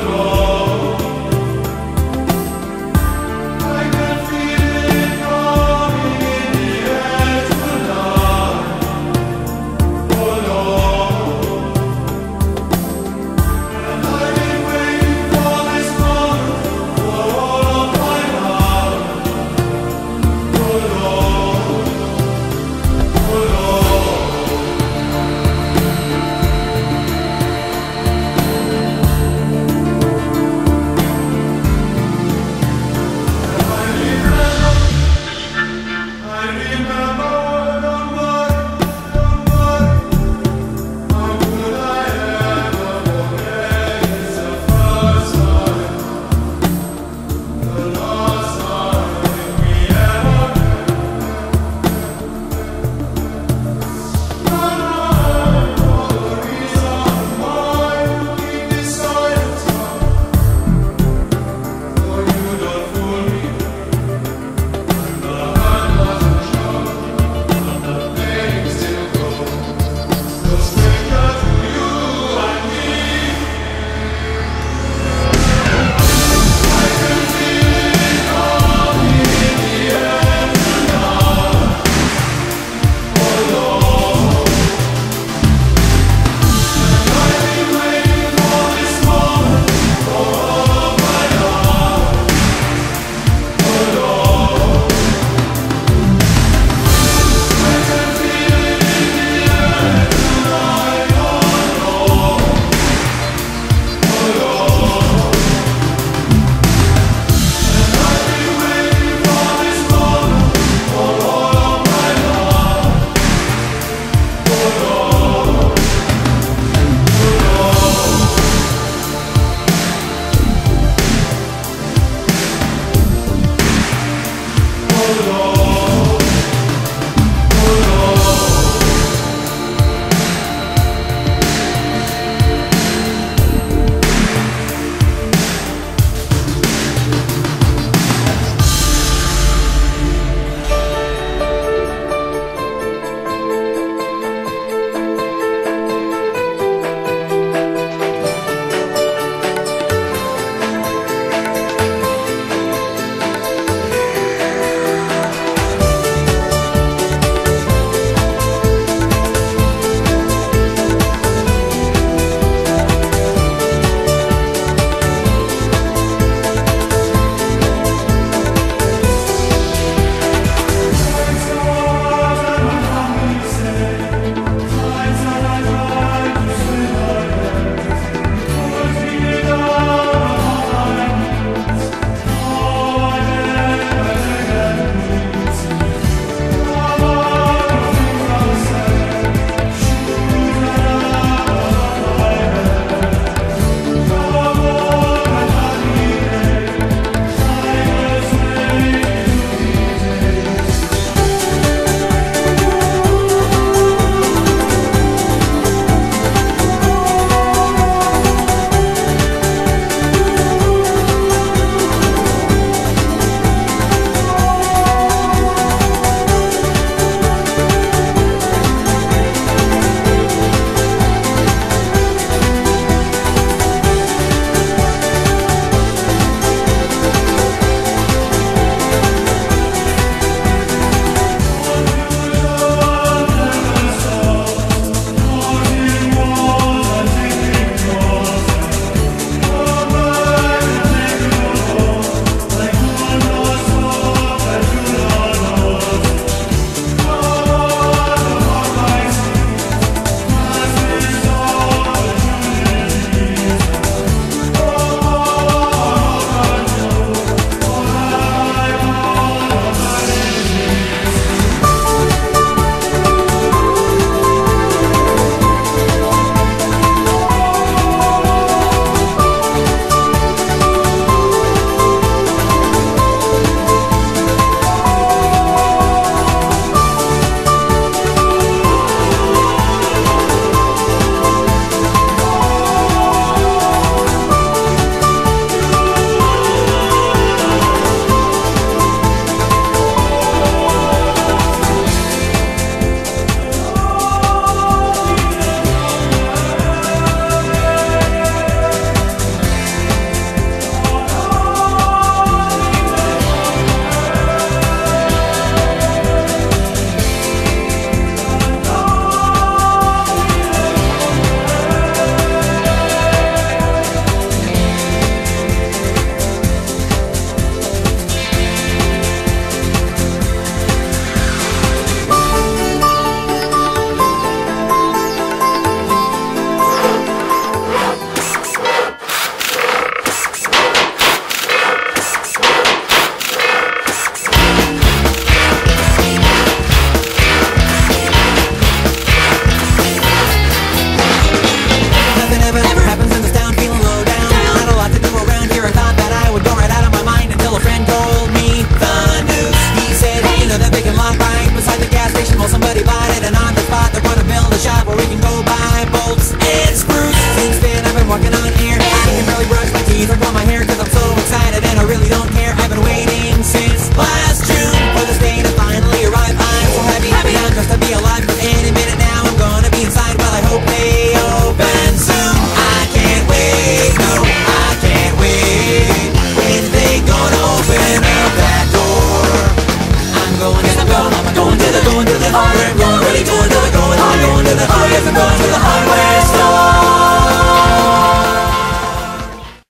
Lord.